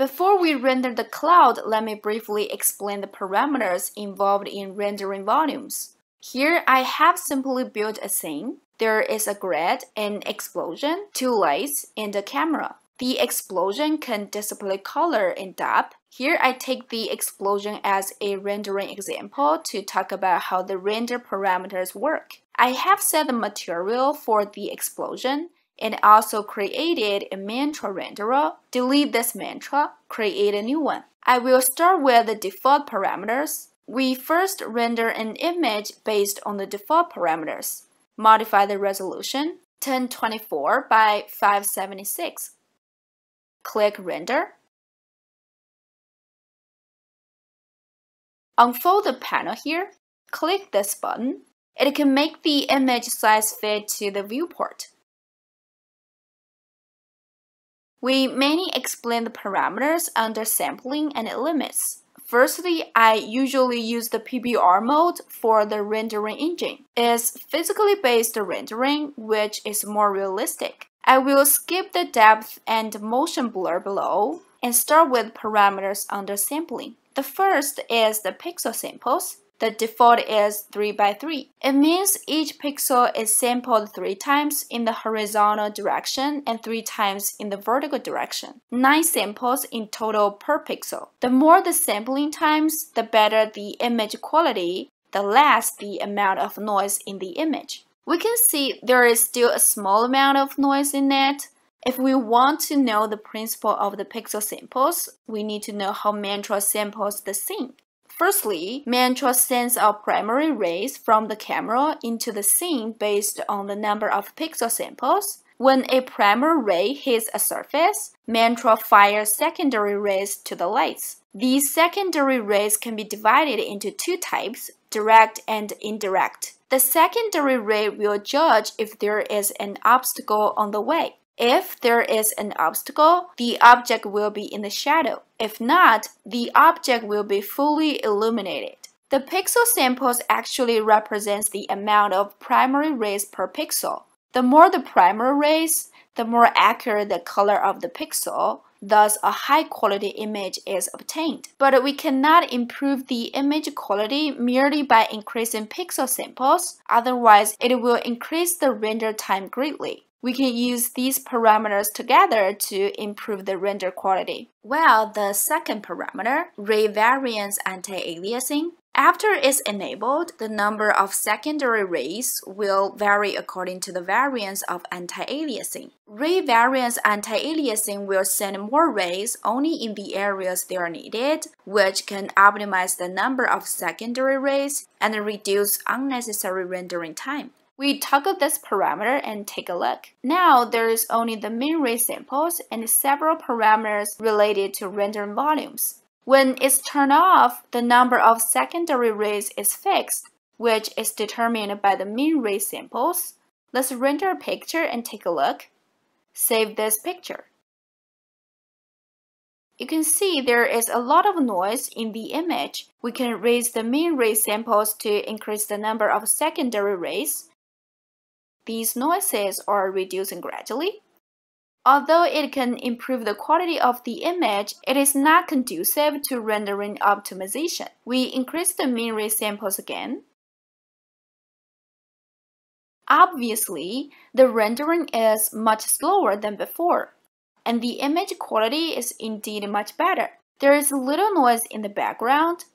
Before we render the cloud, let me briefly explain the parameters involved in rendering volumes. Here I have simply built a scene. There is a grid, an explosion, two lights, and a camera. The explosion can display color in depth. Here I take the explosion as a rendering example to talk about how the render parameters work. I have set the material for the explosion and also created a mantra renderer. Delete this mantra, create a new one. I will start with the default parameters. We first render an image based on the default parameters. Modify the resolution 1024 by 576 Click Render. Unfold the panel here. Click this button. It can make the image size fit to the viewport. We mainly explain the parameters under sampling and limits. Firstly, I usually use the PBR mode for the rendering engine. It's physically based rendering, which is more realistic. I will skip the depth and motion blur below and start with parameters under sampling. The first is the pixel samples. The default is 3 by 3. It means each pixel is sampled 3 times in the horizontal direction and 3 times in the vertical direction. 9 samples in total per pixel. The more the sampling times, the better the image quality, the less the amount of noise in the image we can see there is still a small amount of noise in it. If we want to know the principle of the pixel samples, we need to know how Mantra samples the scene. Firstly, Mantra sends out primary rays from the camera into the scene based on the number of pixel samples. When a primary ray hits a surface, Mantra fires secondary rays to the lights. These secondary rays can be divided into two types, direct and indirect. The secondary ray will judge if there is an obstacle on the way. If there is an obstacle, the object will be in the shadow. If not, the object will be fully illuminated. The pixel samples actually represents the amount of primary rays per pixel. The more the primary rays, the more accurate the color of the pixel, Thus, a high quality image is obtained. But we cannot improve the image quality merely by increasing pixel samples, otherwise it will increase the render time greatly. We can use these parameters together to improve the render quality. Well, the second parameter, ray variance anti-aliasing, after it's enabled, the number of secondary rays will vary according to the variance of anti-aliasing. Ray variance anti-aliasing will send more rays only in the areas they are needed, which can optimize the number of secondary rays and reduce unnecessary rendering time. We toggle this parameter and take a look. Now there is only the min ray samples and several parameters related to rendering volumes. When it's turned off, the number of secondary rays is fixed, which is determined by the min ray samples. Let's render a picture and take a look. Save this picture. You can see there is a lot of noise in the image. We can raise the min ray samples to increase the number of secondary rays. These noises are reducing gradually. Although it can improve the quality of the image, it is not conducive to rendering optimization. We increase the min ray samples again. Obviously, the rendering is much slower than before, and the image quality is indeed much better. There is little noise in the background,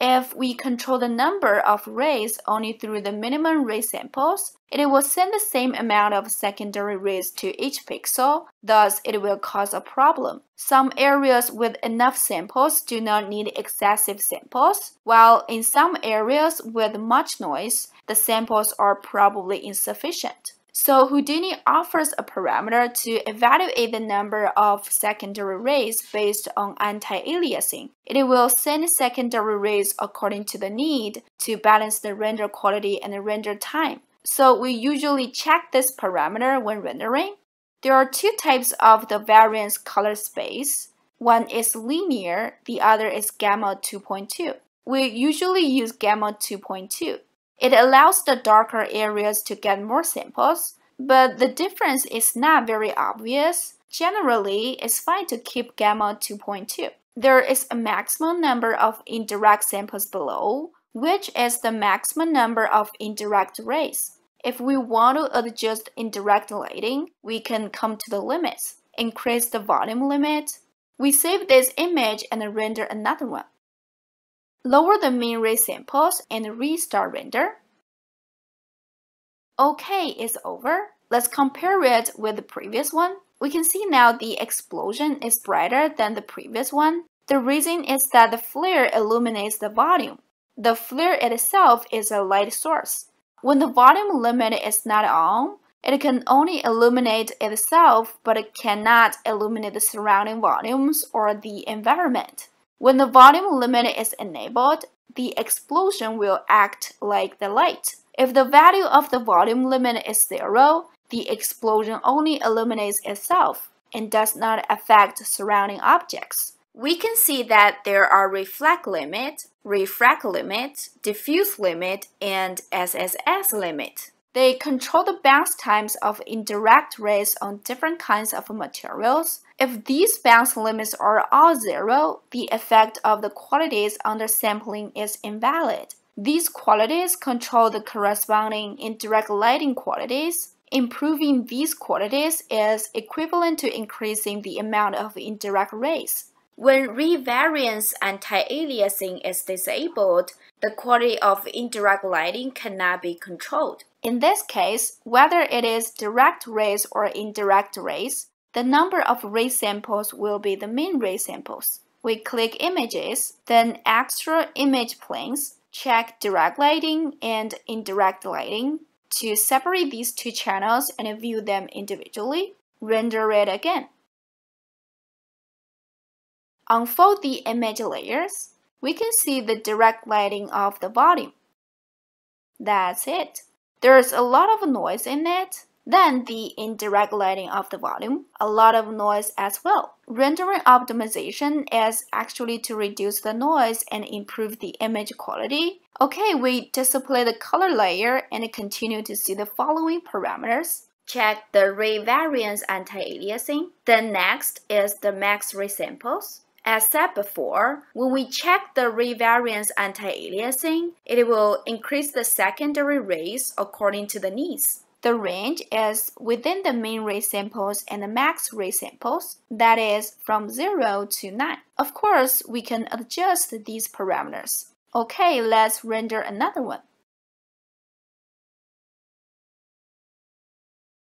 if we control the number of rays only through the minimum ray samples, it will send the same amount of secondary rays to each pixel, thus it will cause a problem. Some areas with enough samples do not need excessive samples, while in some areas with much noise, the samples are probably insufficient. So Houdini offers a parameter to evaluate the number of secondary rays based on anti-aliasing. It will send secondary rays according to the need to balance the render quality and the render time. So we usually check this parameter when rendering. There are two types of the variance color space. One is linear, the other is gamma 2.2. We usually use gamma 2.2. It allows the darker areas to get more samples. but the difference is not very obvious. Generally, it's fine to keep gamma 2.2. There is a maximum number of indirect samples below, which is the maximum number of indirect rays. If we want to adjust indirect lighting, we can come to the limits. Increase the volume limit. We save this image and render another one. Lower the min ray samples and restart render. OK is over. Let's compare it with the previous one. We can see now the explosion is brighter than the previous one. The reason is that the flare illuminates the volume. The flare itself is a light source. When the volume limit is not on, it can only illuminate itself, but it cannot illuminate the surrounding volumes or the environment. When the volume limit is enabled, the explosion will act like the light. If the value of the volume limit is zero, the explosion only illuminates itself and does not affect surrounding objects. We can see that there are reflect limit, refract limit, diffuse limit, and SSS limit. They control the bounce times of indirect rays on different kinds of materials. If these bounce limits are all zero, the effect of the qualities under sampling is invalid. These qualities control the corresponding indirect lighting qualities. Improving these qualities is equivalent to increasing the amount of indirect rays. When ray variance anti-aliasing is disabled, the quality of indirect lighting cannot be controlled. In this case, whether it is direct rays or indirect rays, the number of ray samples will be the min ray samples. We click Images, then Extra Image Planes, check Direct Lighting and Indirect Lighting to separate these two channels and view them individually. Render it again. Unfold the image layers. We can see the direct lighting of the volume. That's it. There's a lot of noise in it. Then the indirect lighting of the volume, a lot of noise as well. Rendering optimization is actually to reduce the noise and improve the image quality. Okay, we display the color layer and continue to see the following parameters. Check the ray variance anti-aliasing. Then next is the max ray samples. As said before, when we check the ray variance anti-aliasing, it will increase the secondary rays according to the needs. The range is within the min ray samples and the max ray samples, that is from 0 to 9. Of course, we can adjust these parameters. Okay, let's render another one.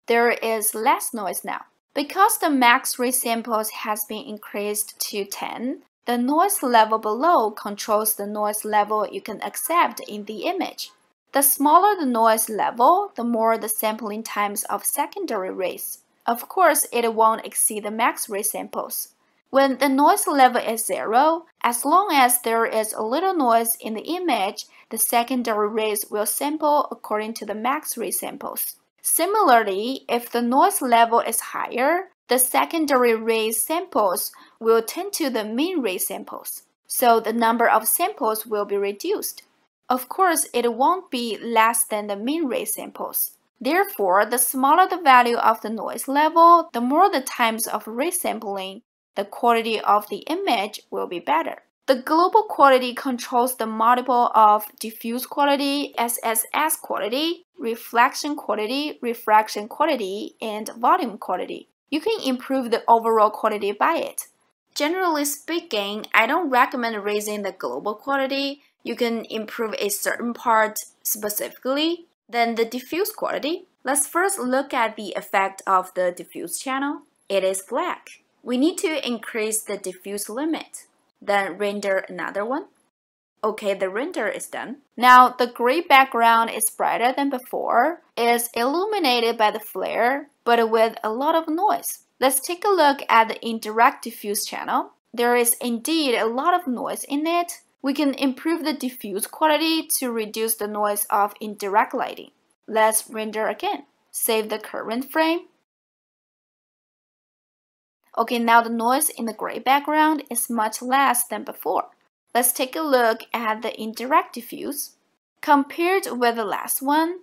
There is less noise now. Because the max ray samples has been increased to 10, the noise level below controls the noise level you can accept in the image. The smaller the noise level, the more the sampling times of secondary rays. Of course, it won't exceed the max ray samples. When the noise level is zero, as long as there is a little noise in the image, the secondary rays will sample according to the max ray samples. Similarly, if the noise level is higher, the secondary ray samples will tend to the min ray samples, so the number of samples will be reduced. Of course, it won't be less than the min ray samples. Therefore, the smaller the value of the noise level, the more the times of resampling, the quality of the image will be better. The global quality controls the multiple of diffuse quality, SSS quality, reflection quality, refraction quality, and volume quality. You can improve the overall quality by it. Generally speaking, I don't recommend raising the global quality. You can improve a certain part specifically. Then the diffuse quality. Let's first look at the effect of the diffuse channel. It is black. We need to increase the diffuse limit then render another one. Okay, the render is done. Now the gray background is brighter than before. It's illuminated by the flare, but with a lot of noise. Let's take a look at the indirect diffuse channel. There is indeed a lot of noise in it. We can improve the diffuse quality to reduce the noise of indirect lighting. Let's render again. Save the current frame Okay, now the noise in the gray background is much less than before. Let's take a look at the indirect diffuse. Compared with the last one,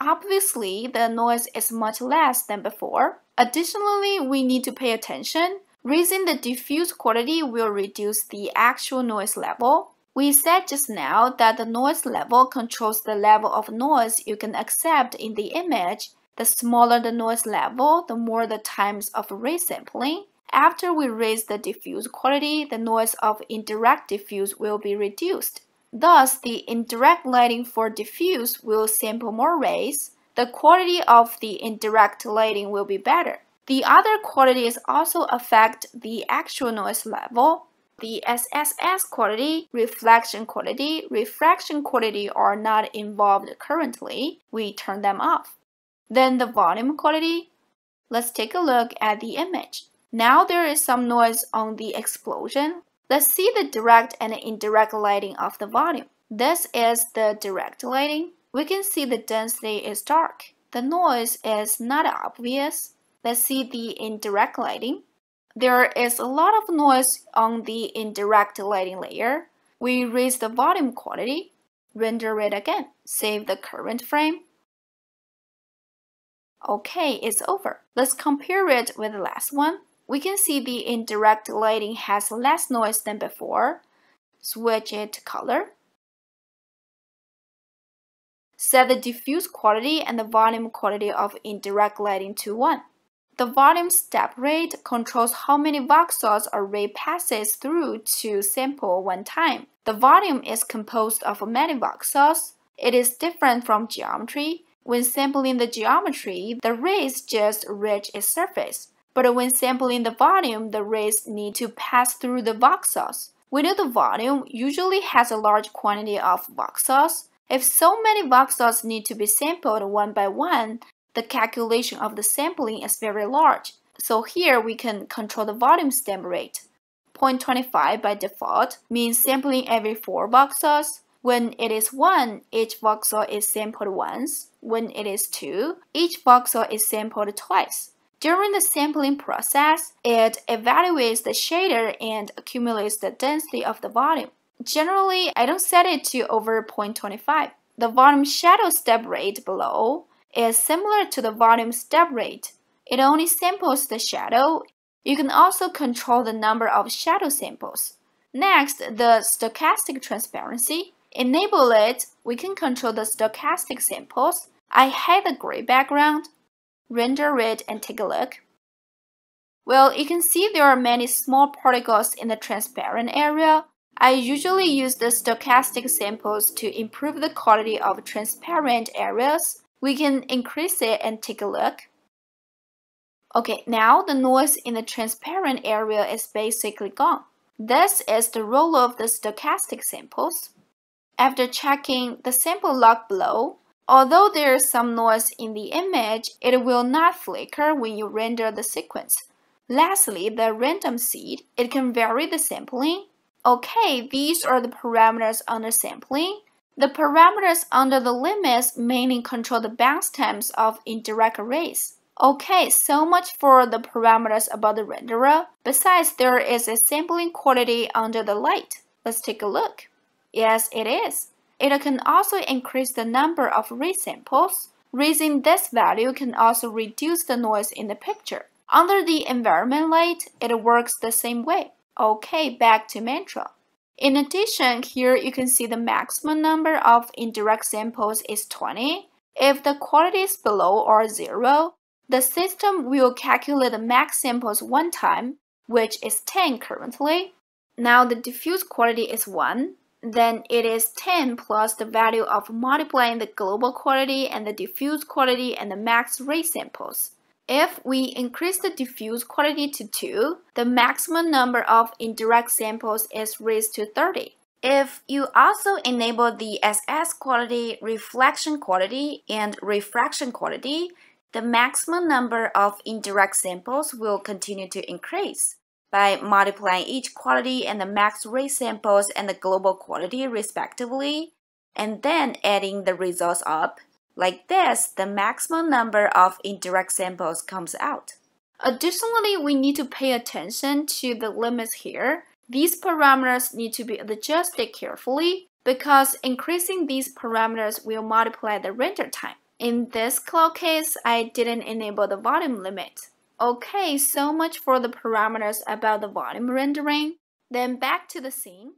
Obviously, the noise is much less than before. Additionally, we need to pay attention. Raising the diffuse quality will reduce the actual noise level. We said just now that the noise level controls the level of noise you can accept in the image. The smaller the noise level, the more the times of resampling. After we raise the diffuse quality, the noise of indirect diffuse will be reduced. Thus, the indirect lighting for diffuse will sample more rays. The quality of the indirect lighting will be better. The other qualities also affect the actual noise level. The SSS quality, reflection quality, refraction quality are not involved currently. We turn them off. Then the volume quality. Let's take a look at the image. Now there is some noise on the explosion. Let's see the direct and indirect lighting of the volume. This is the direct lighting. We can see the density is dark. The noise is not obvious. Let's see the indirect lighting. There is a lot of noise on the indirect lighting layer. We raise the volume quality, render it again, save the current frame. Okay, it's over. Let's compare it with the last one we can see the indirect lighting has less noise than before. Switch it to color. Set the diffuse quality and the volume quality of indirect lighting to 1. The volume step rate controls how many voxels a ray passes through to sample one time. The volume is composed of many voxels. It is different from geometry. When sampling the geometry, the rays just reach its surface. But when sampling the volume, the rays need to pass through the voxels. We know the volume usually has a large quantity of voxels. If so many voxels need to be sampled one by one, the calculation of the sampling is very large. So here we can control the volume step rate. 0.25 by default means sampling every 4 voxels. When it is 1, each voxel is sampled once. When it is 2, each voxel is sampled twice. During the sampling process, it evaluates the shader and accumulates the density of the volume. Generally, I don't set it to over 0.25. The volume shadow step rate below is similar to the volume step rate. It only samples the shadow. You can also control the number of shadow samples. Next, the stochastic transparency. Enable it, we can control the stochastic samples. I hide the gray background render it and take a look. Well, you can see there are many small particles in the transparent area. I usually use the stochastic samples to improve the quality of transparent areas. We can increase it and take a look. Okay, now the noise in the transparent area is basically gone. This is the role of the stochastic samples. After checking the sample lock below, Although there is some noise in the image, it will not flicker when you render the sequence. Lastly, the random seed, it can vary the sampling. Okay, these are the parameters under sampling. The parameters under the limits mainly control the bounce times of indirect arrays. Okay, so much for the parameters about the renderer. Besides, there is a sampling quality under the light. Let's take a look. Yes, it is. It can also increase the number of resamples. Raising this value can also reduce the noise in the picture. Under the environment light, it works the same way. Okay, back to Mantra. In addition, here you can see the maximum number of indirect samples is 20. If the quality is below or 0, the system will calculate the max samples one time, which is 10 currently. Now the diffuse quality is 1, then it is 10 plus the value of multiplying the global quality and the diffuse quality and the max ray samples. If we increase the diffuse quality to 2, the maximum number of indirect samples is raised to 30. If you also enable the SS quality, reflection quality, and refraction quality, the maximum number of indirect samples will continue to increase by multiplying each quality and the max ray samples and the global quality respectively, and then adding the results up. Like this, the maximum number of indirect samples comes out. Additionally, we need to pay attention to the limits here. These parameters need to be adjusted carefully because increasing these parameters will multiply the render time. In this cloud case, I didn't enable the volume limit. Okay, so much for the parameters about the volume rendering. Then back to the scene.